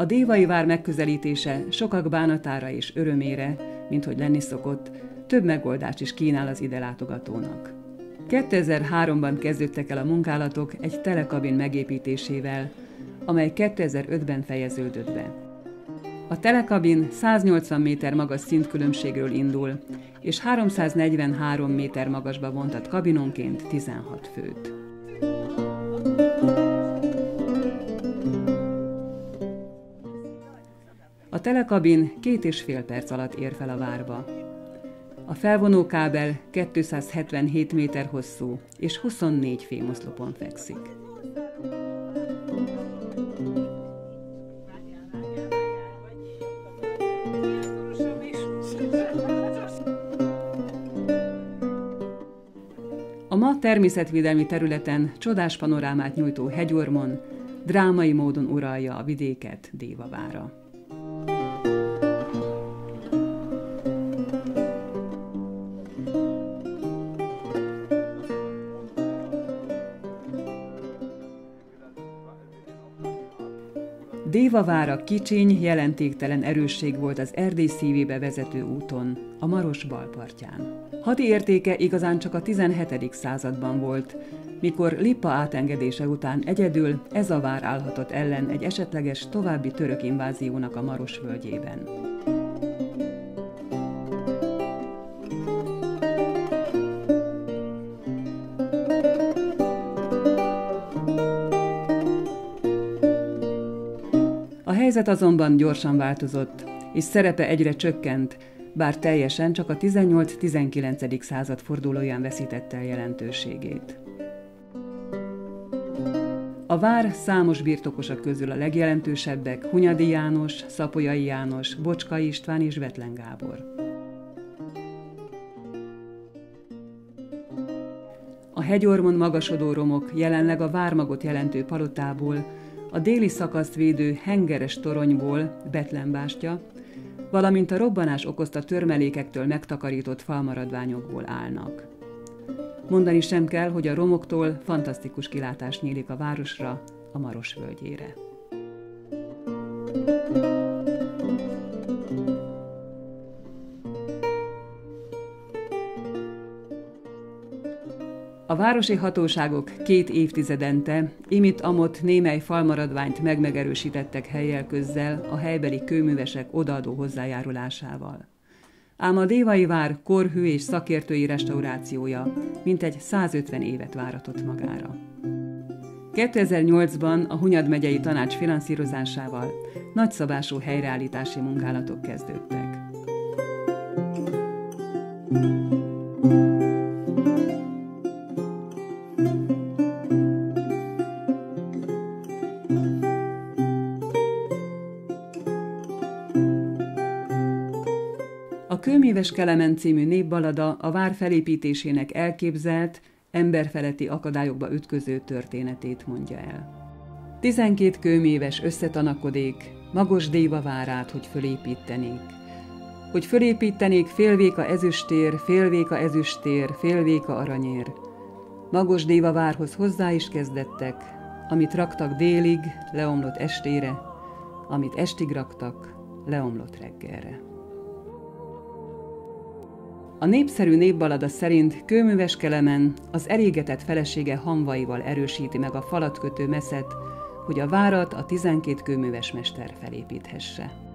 A dévai vár megközelítése sokak bánatára és örömére, mint hogy lenni szokott, több megoldást is kínál az ide látogatónak. 2003-ban kezdődtek el a munkálatok egy telekabin megépítésével, amely 2005-ben fejeződött be. A telekabin 180 méter magas szintkülönbségről indul, és 343 méter magasba vontat kabinonként 16 főt. A telekabin két és fél perc alatt ér fel a várba. A felvonó kábel 277 méter hosszú és 24 fémoszlopon fekszik. A ma természetvédelmi területen csodás panorámát nyújtó hegyormon drámai módon uralja a vidéket Dévavára. Dévavára kicsiny, jelentéktelen erősség volt az Erdély szívébe vezető úton, a Maros balpartján. Hadi értéke igazán csak a 17. században volt, mikor Lippa átengedése után egyedül ez a vár állhatott ellen egy esetleges további török inváziónak a Maros völgyében. Helyzet azonban gyorsan változott, és szerepe egyre csökkent, bár teljesen csak a 18-19. század fordulóján veszítette el jelentőségét. A vár számos birtokosa közül a legjelentősebbek Hunyadi János, Szapolyai János, Bocskai István és Vetlen Gábor. A hegyormon magasodó romok jelenleg a vármagot jelentő palotából, a déli szakaszt védő hengeres toronyból, Betlenbástya, valamint a robbanás okozta törmelékektől megtakarított falmaradványokból állnak. Mondani sem kell, hogy a romoktól fantasztikus kilátás nyílik a városra, a Maros völgyére. A városi hatóságok két évtizedente, imit amott némely falmaradványt megmegerősítettek helyjel közzel a helybeli kőművesek odaadó hozzájárulásával. Ám a Dévai vár korhű és szakértői restaurációja mintegy 150 évet váratott magára. 2008-ban a Hunyad megyei tanács finanszírozásával nagyszabású helyreállítási munkálatok kezdődtek. A Kőműves Kelemen című népbalada a vár felépítésének elképzelt, emberfeletti akadályokba ütköző történetét mondja el. Tizenkét kőműves összetanakodik, magos déva várát, hogy fölépítenék. Hogy fölépítenék félvéka ezüstér, félvéka ezüstér, félvéka aranyér. Magos déva várhoz hozzá is kezdettek, amit raktak délig, leomlott estére, amit estig raktak, leomlott reggelre. A népszerű népbalada szerint kőműves Kelemen az elégetett felesége hamvaival erősíti meg a falat kötő meszet, hogy a várat a tizenkét kőműves mester felépíthesse.